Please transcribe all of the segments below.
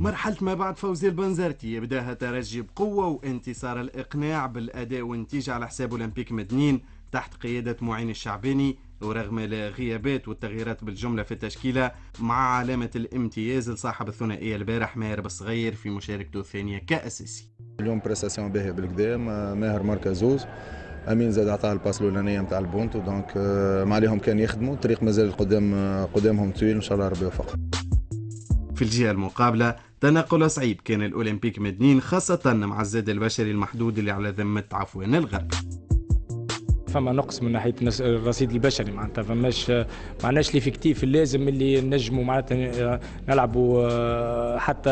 مرحلة ما بعد فوزي البنزرتي يبدأها ترجي بقوة وانتصار الإقناع بالأداء والنتيجة على حساب أولمبيك مدنين تحت قيادة معين الشعباني ورغم الغيابات والتغييرات بالجملة في التشكيلة مع علامة الامتياز لصاحب الثنائية البارح ماهر بالصغير في مشاركته الثانية كأساسي. اليوم prestation باهية بالكدا ماهر ماركا زوز أمين زاد عطاه ال passe الأولانية نتاع البونتو donc ما عليهم كان يخدموا. الطريق مازال قدام قدامهم طويل إن شاء الله ربي يوفقهم. في الجهة المقابلة تنقل صعيب كان الأولمبيك مدنين خاصة مع الزاد البشري المحدود اللي على ذمة عفوان الغربي. فما نقص من ناحية الرصيد البشري معناتها فماش معناش l'effectif اللازم اللي نجموا معناتها نلعبوا آه، حتى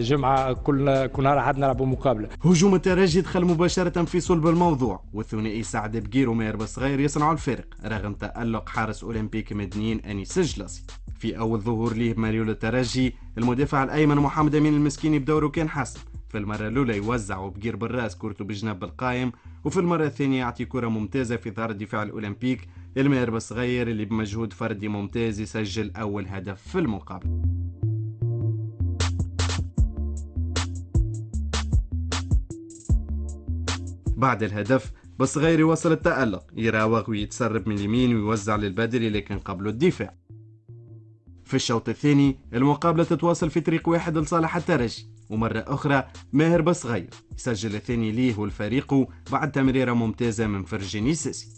جمعة كل كل نهار حد نلعبوا مقابلة. هجوم الترجي دخل مباشرة في صلب الموضوع والثنائي سعد بقير وماهر بصغير يصنعوا الفارق رغم تألق حارس أولمبيك مدنيين انيس الجلاسي في أول ظهور ليه ماريول الترجي المدافع الأيمن محمد أمين المسكيني بدوره كان حسن في المرة الأولى يوزع وبقير بالراس كورته بجنب القايم وفي المرة الثانية يعطي كرة ممتازة في ظهر الدفاع الأولمبيك. المهرب الصغير اللي بمجهود فردي ممتاز يسجل أول هدف في المقابل. بعد الهدف بصغير يوصل التألق. يراوغ ويتسرب من اليمين ويوزع للبدري لكن قبله الدفاع. في الشوط الثاني المقابلة تتواصل في طريق واحد لصالح الترجي ومرة أخرى ماهر بصغير يسجل الثاني ليه والفريق بعد تمريرة ممتازة من فرجيني سيسي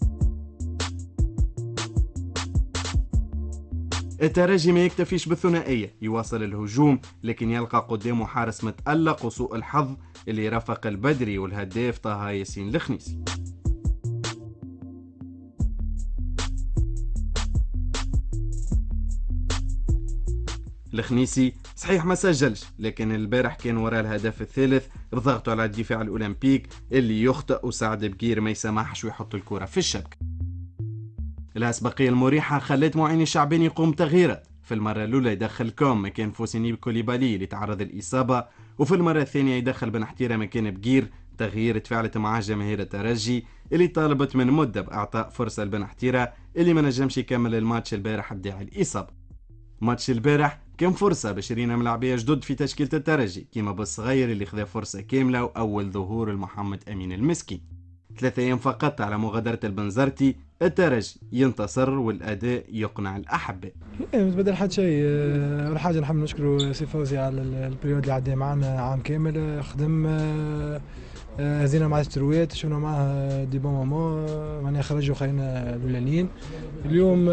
الترجي ما يكتفيش بالثنائية يواصل الهجوم لكن يلقى قدامه حارس متألق وسوء الحظ اللي رافق البدري والهداف طه ياسين الخنيسي. الخنيسي صحيح ما سجلش لكن البارح كان وراء الهدف الثالث بضغطه على الدفاع الأولمبيك اللي يخطئ وسعد بقير ما يسمحش ويحط الكرة في الشبكة. الأسبقية المريحة خلت معين الشعباني يقوم تغييرات. في المرة الأولى يدخل كوم مكان فوسيني كوليبالي اللي تعرض الإصابة وفي المرة الثانية يدخل بن حتيرة مكان بقير تغيير تفاعلت مع جماهير الترجي اللي طالبت من مدة بإعطاء فرصة لبن حتيرة اللي ما نجمش يكمل الماتش البارح بداعي الإصابة. ماتش البارح كان فرصة باش رينا ملاعبية جدد في تشكيلة الترجي؟ كيما بالصغير اللي خذا فرصة كاملة وأول ظهور لمحمد أمين المسكي. ثلاثة أيام فقط على مغادرة البنزرتي الترجي ينتصر والأداء يقنع الأحباء إيه متبدل حد شيء. آه، أول حاجة نحب نشكره سي فوزي على ال période اللي عدى معنا عام كامل. خدم آه، هزينا مع التيتروات شفنا معها des bons moments معناها خرجوا خلينا الأولانيين. اليوم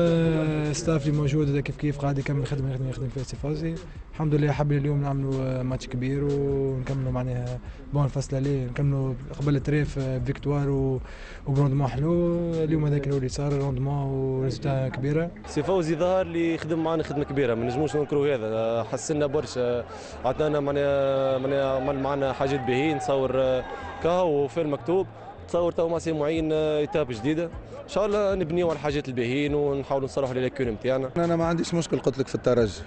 ستاف اللي موجود كيف كيف قاعد يكمل خدمة يخدم يخدم في سيفازي الحمد لله حابين اليوم نعملوا ماتش كبير ونكملوا معناها بون الفصل عليه نكملوا قبل التريف فيكتوار وبروندمون حلو. اليوم هذاك اللي صار روندمون وريزلتا كبيرة. سي فوزي ظهر اللي خدم معنا خدمة كبيرة ما نجموش ننكروا هذا. حسنا برشا. عطانا معناها معناها عمل معنا حاجات باهيين نصور كهو وفي المكتوب تصور تو مع معين étape جديدة. إن شاء الله نبنيو على الحاجات الباهيين ونحاولوا نصلحوا les lacunes نتاعنا أنا ما عنديش مشكل قلت لك في الترجي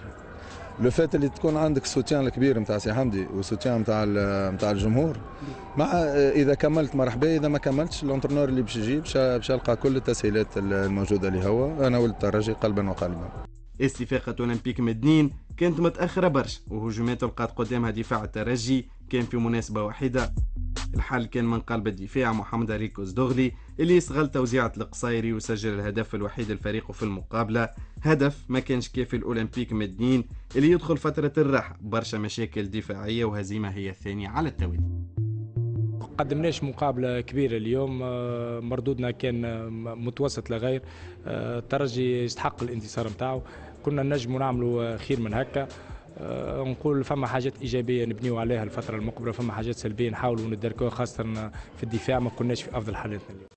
le fait اللي تكون عندك السوتيان الكبير نتاع سي حمدي والسوتيان نتاع نتاع الجمهور. مع إذا كملت مرحبا إذا ما كملتش ال entraîneur اللي باش يجي باش يلقى كل التسهيلات الموجودة اللي هو. أنا ولد الترجي قلبا وقالبا استفاقة أولمبيك مدنين كانت متأخرة برشا وهجومات لقات قدامها دفاع الترجي كان في مناسبة وحيدة. الحل كان من قلب الدفاع محمد ريكوز دغلي اللي يستغل توزيعة القصيري وسجل الهدف الوحيد الفريق في المقابلة. هدف ما كانش كافي الأولمبيك مدنين اللي يدخل فترة الراحة برشا مشاكل دفاعية وهزيمة هي الثانية على التوالي. قدمناش مقابلة كبيرة اليوم آه، مردودنا كان آه، متوسط لغير الترجي آه، يستحق الانتصار نتاعو. كنا نجموا نعملوا خير من هكا. نقول فما حاجات إيجابية نبنيو عليها الفترة المقبلة فما حاجات سلبية نحاولوا ندركوها خاصة في الدفاع ما كناش في أفضل حالاتنا اليوم.